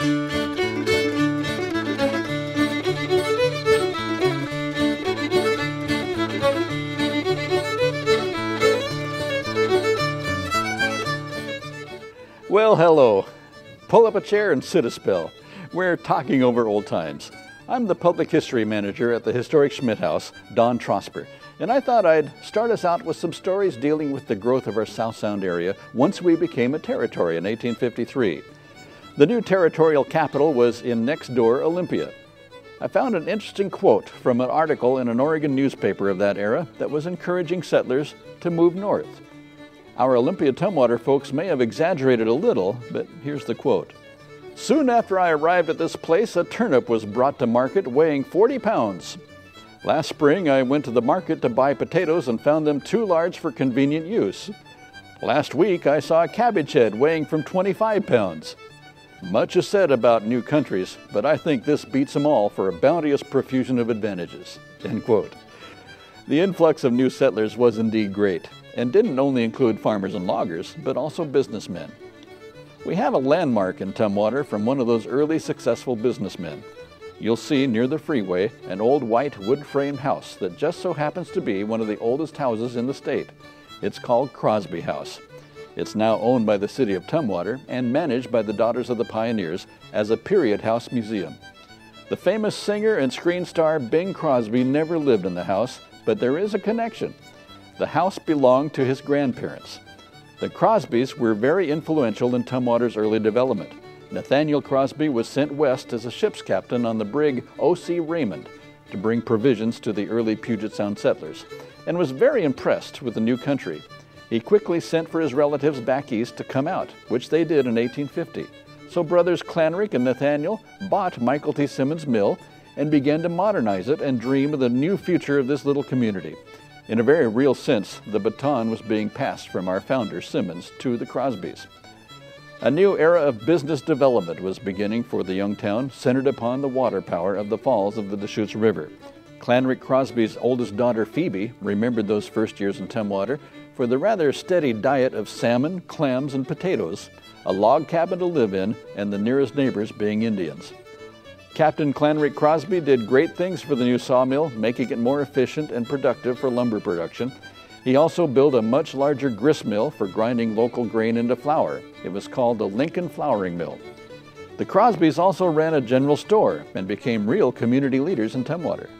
Well, hello. Pull up a chair and sit a spell. We're talking over old times. I'm the public history manager at the historic Schmidt House, Don Trosper, and I thought I'd start us out with some stories dealing with the growth of our South Sound area once we became a territory in 1853. The new territorial capital was in next door Olympia. I found an interesting quote from an article in an Oregon newspaper of that era that was encouraging settlers to move north. Our Olympia Tumwater folks may have exaggerated a little, but here's the quote. Soon after I arrived at this place, a turnip was brought to market weighing 40 pounds. Last spring, I went to the market to buy potatoes and found them too large for convenient use. Last week, I saw a cabbage head weighing from 25 pounds. Much is said about new countries, but I think this beats them all for a bounteous profusion of advantages. End quote. The influx of new settlers was indeed great and didn't only include farmers and loggers, but also businessmen. We have a landmark in Tumwater from one of those early successful businessmen. You'll see near the freeway an old white wood frame house that just so happens to be one of the oldest houses in the state. It's called Crosby House. It's now owned by the city of Tumwater and managed by the Daughters of the Pioneers as a period house museum. The famous singer and screen star Bing Crosby never lived in the house, but there is a connection. The house belonged to his grandparents. The Crosbys were very influential in Tumwater's early development. Nathaniel Crosby was sent west as a ship's captain on the brig O.C. Raymond to bring provisions to the early Puget Sound settlers and was very impressed with the new country. He quickly sent for his relatives back east to come out, which they did in 1850. So brothers Clanrick and Nathaniel bought Michael T. Simmons Mill and began to modernize it and dream of the new future of this little community. In a very real sense, the baton was being passed from our founder, Simmons, to the Crosbys. A new era of business development was beginning for the young town, centered upon the water power of the falls of the Deschutes River. Clanrick Crosby's oldest daughter, Phoebe, remembered those first years in Tumwater for the rather steady diet of salmon, clams, and potatoes, a log cabin to live in, and the nearest neighbors being Indians. Captain Clanrick Crosby did great things for the new sawmill, making it more efficient and productive for lumber production. He also built a much larger grist mill for grinding local grain into flour. It was called the Lincoln Flouring Mill. The Crosbys also ran a general store and became real community leaders in Tumwater.